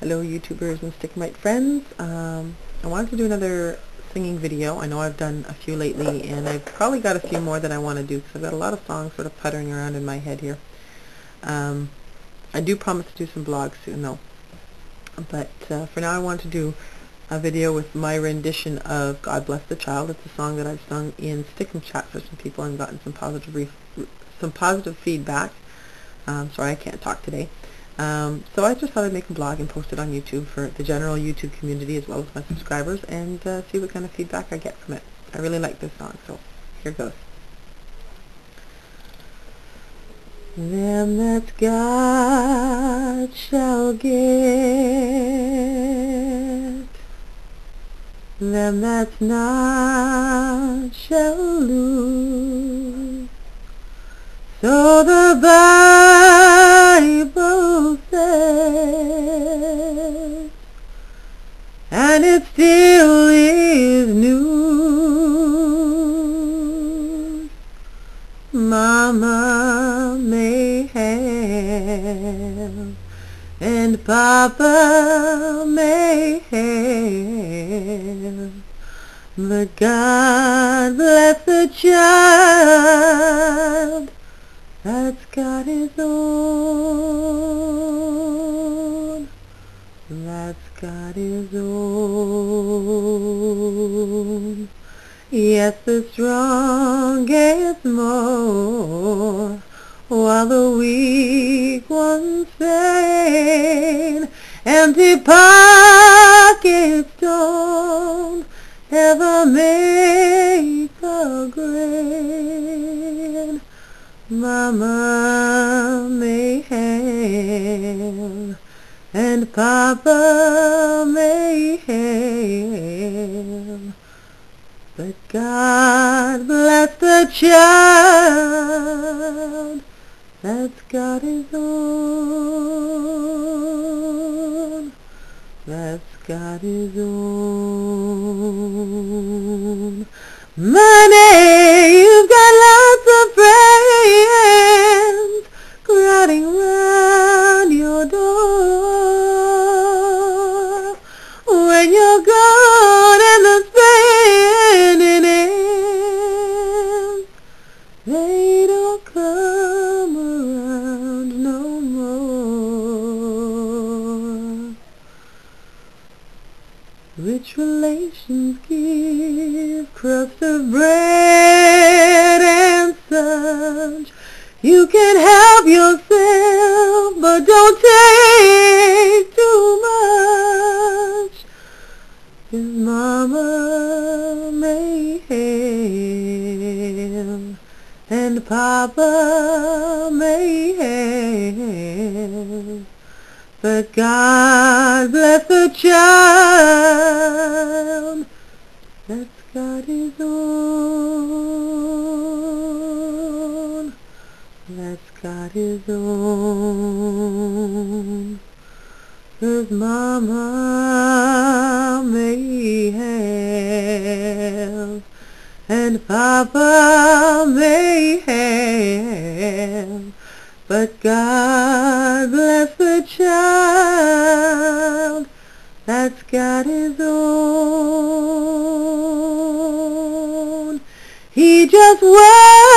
Hello YouTubers and Stickmite friends. Um, I wanted to do another singing video. I know I've done a few lately and I've probably got a few more that I want to do because I've got a lot of songs sort of puttering around in my head here. Um, I do promise to do some blogs soon though. But uh, for now I want to do a video with my rendition of God Bless the Child. It's a song that I've sung in Stickam Chat for some people and gotten some positive some positive feedback. Um, sorry I can't talk today. Um, so I just thought I'd make a blog and post it on YouTube for the general YouTube community as well as my subscribers and uh, see what kind of feedback I get from it. I really like this song, so here goes. Them that's God shall get, them that's not shall lose. So the Bible Mama may have, and Papa may have, but God bless the child that's got his own, that's got his own. Yes, the strong get more, while the weak ones faint. Empty pockets don't ever make a grade. Mama may have, and Papa may have, God bless the child that's got his own, that's got his own. Money, you've got lots of friends crowding round your door. When you're gone Rich relations give crust of bread and such. You can help yourself, but don't take too much. His mama may have, and Papa may have, but God bless the child His mama may have, and Papa may have, but God bless the child that's got his own. He just worries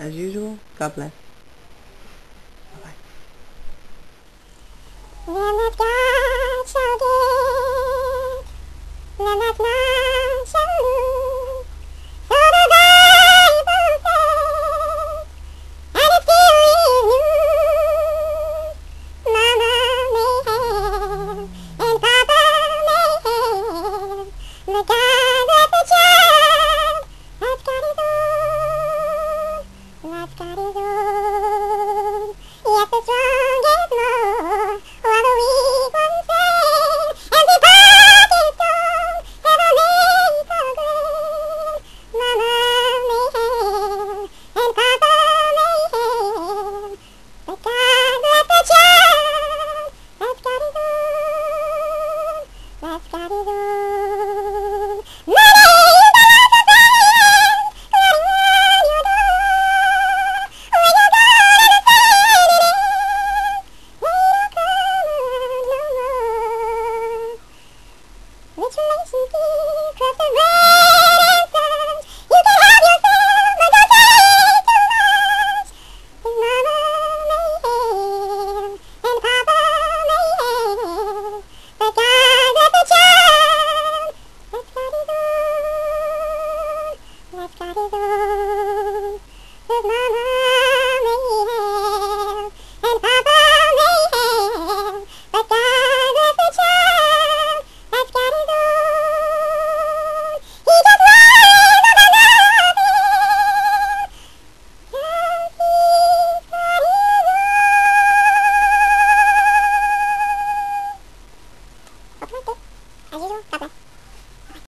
As usual, God bless. Bye-bye. Congratulations, dear Trevor